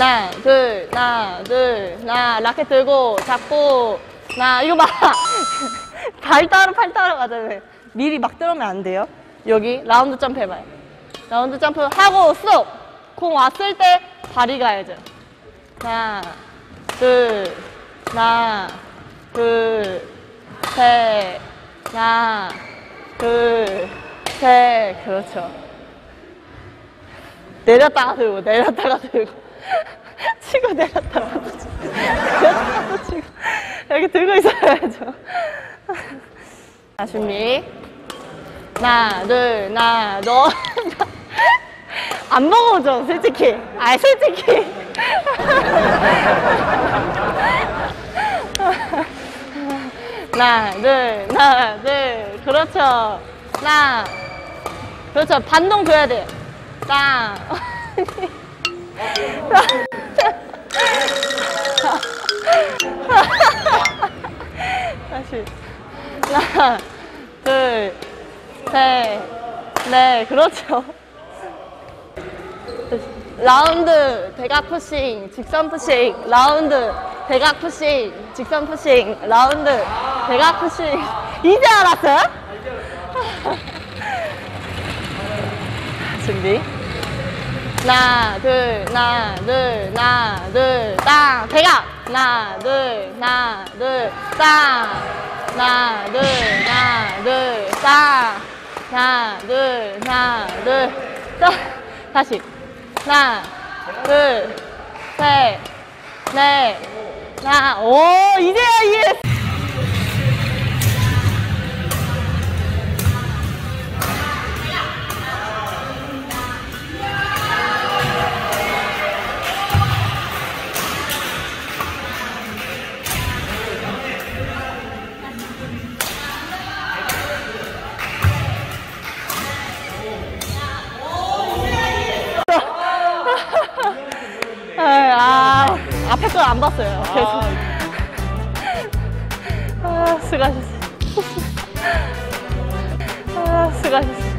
하나, 둘, 하나, 둘, 하나, 라켓 들고, 잡고, 나, 이거 봐. 발 따로, 팔 따로 가잖아요. 미리 막 들어오면 안 돼요. 여기, 라운드 점프 해봐요. 라운드 점프 하고, 스톱! 공 왔을 때, 발이 가야죠. 하나, 둘, 하나, 둘, 셋, 하나, 둘, 셋. 그렇죠. 내렸다가 들고, 내렸다가 들고. 치고 내렸다가 또 치고. 치고. 이렇게 들고 있어야죠. 자, 준비. 하나, 둘, 하나, 너. 안 먹어오죠, 솔직히. 아, 솔직히. 하나, 둘, 하나, 둘. 그렇죠. 하나. 그렇죠. 반동 줘야 돼요. 땅. 하나, 둘, 셋, 넷. 그렇죠. 라운드 대각 푸싱 직선 푸싱 라운드 대각 푸싱 직선 푸싱 라운드 대각 푸싱 이제 알았어요? 준비 하나 둘 하나 둘 하나 둘 땅 대각 하나 둘 하나 둘 땅 하나 둘 하나 둘땅 하나 둘 하나 둘땅 다시 하나, 둘, 셋, 넷, 하나, 오, 이제야 이해. 아, 앞에 걸 안 봤어요. 그래서. 아, 수고하셨어요. 아, 수고하셨어요.